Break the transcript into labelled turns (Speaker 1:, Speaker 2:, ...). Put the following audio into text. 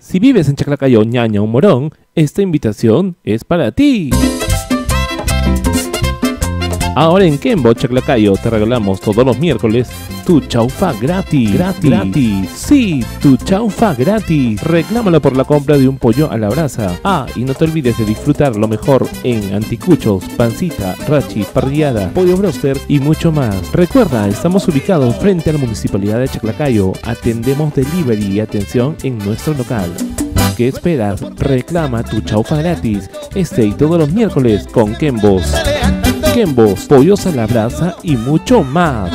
Speaker 1: Si vives en Chaclacayo, Ñaña o Morón, esta invitación es para ti. Ahora en Kembo Chaclacayo te regalamos todos los miércoles tu chaufa gratis. Gratis. Gratis. Sí, tu chaufa gratis. Reclámalo por la compra de un pollo a la brasa. Ah, y no te olvides de disfrutar lo mejor en anticuchos, pancita, rachi, parrillada, pollo broster y mucho más. Recuerda, estamos ubicados frente a la Municipalidad de Chaclacayo. Atendemos delivery y atención en nuestro local. ¿Qué esperas? Reclama tu chaufa gratis este y todos los miércoles con Kembos pollos a la brasa y mucho más.